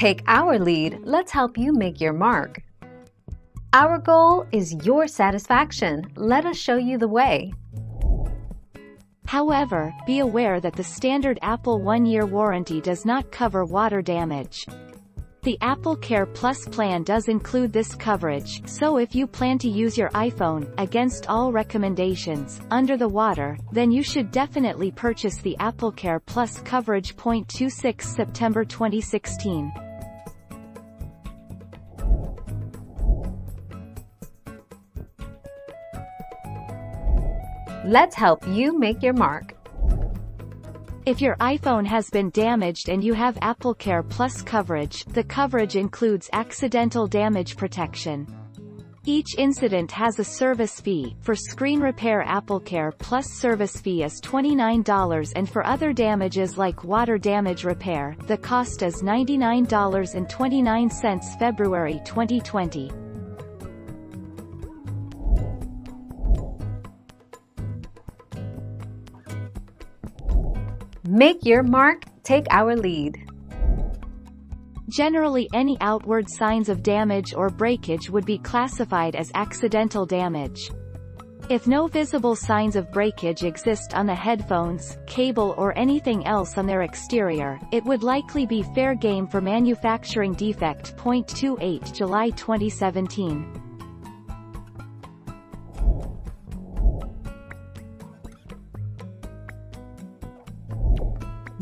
Take our lead, let's help you make your mark. Our goal is your satisfaction. Let us show you the way. However, be aware that the standard Apple one-year warranty does not cover water damage. The AppleCare Plus plan does include this coverage, so if you plan to use your iPhone, against all recommendations, under the water, then you should definitely purchase the AppleCare Plus coverage. 26 September 2016. Let's help you make your mark. If your iPhone has been damaged and you have AppleCare Plus coverage, the coverage includes accidental damage protection. Each incident has a service fee. For screen repair AppleCare Plus service fee is $29 and for other damages like water damage repair, the cost is $99.29 February 2020. Make your mark, take our lead. Generally any outward signs of damage or breakage would be classified as accidental damage. If no visible signs of breakage exist on the headphones, cable or anything else on their exterior, it would likely be fair game for manufacturing defect. 28 July 2017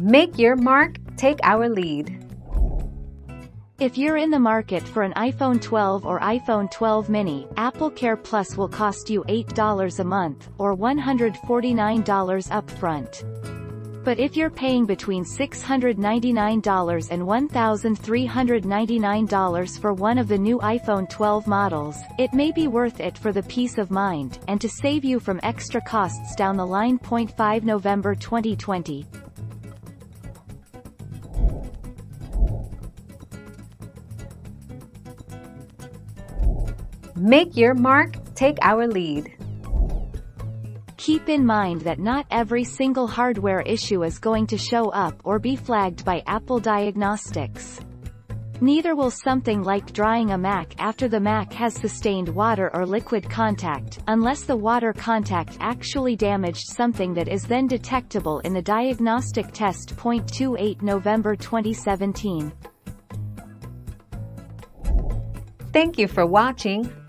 Make your mark, take our lead. If you're in the market for an iPhone 12 or iPhone 12 mini, AppleCare Plus will cost you $8 a month, or $149 upfront. But if you're paying between $699 and $1,399 for one of the new iPhone 12 models, it may be worth it for the peace of mind, and to save you from extra costs down the line. 5 November 2020 Make your mark, take our lead. Keep in mind that not every single hardware issue is going to show up or be flagged by Apple Diagnostics. Neither will something like drying a Mac after the Mac has sustained water or liquid contact, unless the water contact actually damaged something that is then detectable in the diagnostic test. 28 November 2017 Thank you for watching.